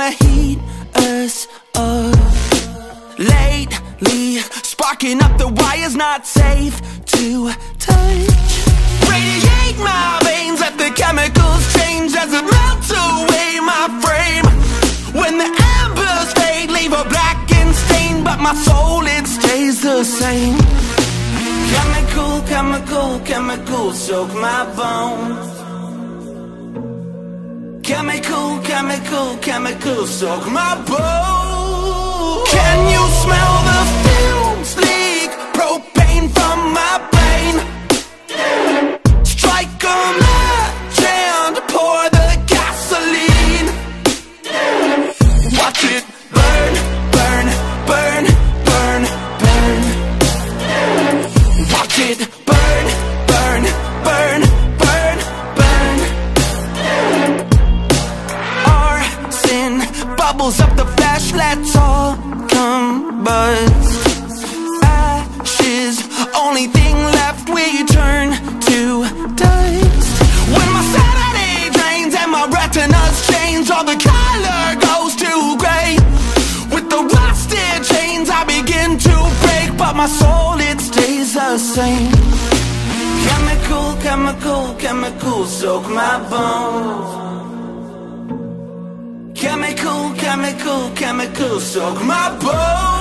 to heat us up. Lately, sparking up the wires not safe to touch. Radiate my veins, let the chemicals change As it melts away my frame. When the embers fade, leave a blackened stain But my soul, it stays the same. Chemical, chemical, chemical, soak my bones Chemical, chemical, chemical, soak my bones. Can you smell the bubbles up the flash, let's all combust. Ashes, only thing left we turn to dust. When my sanity drains and my retinas change All the color goes to gray. With the rusted chains I begin to break But my soul, it stays the same. Chemical, chemical, chemical, soak my bones Chemical, chemical, chemical, soak my bones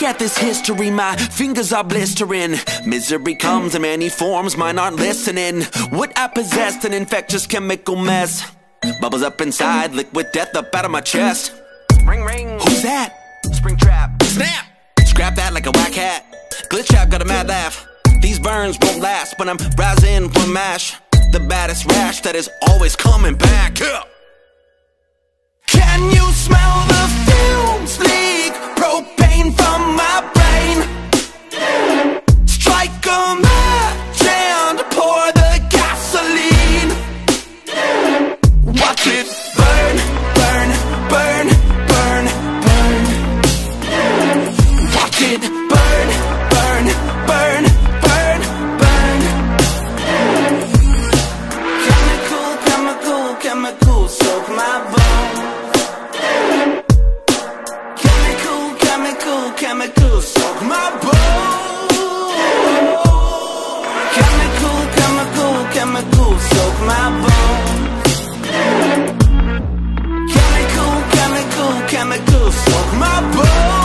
Look at this history, my fingers are blistering. Misery comes in many forms, mine aren't listening. What I possessed, an infectious chemical mess. Bubbles up inside, liquid death up out of my chest. Ring ring. Who's that? Springtrap. Snap! Scrap that like a whack hat. Glitch out, got a mad laugh. These burns won't last, but I'm rising from mash. The baddest rash that is always coming back. Can you smell the broke my bone Chemical, chemical, chemical Soak my bones. Chemical, chemical, chemical Soak my bones. Chemical, chemical, chemical Soak my bones.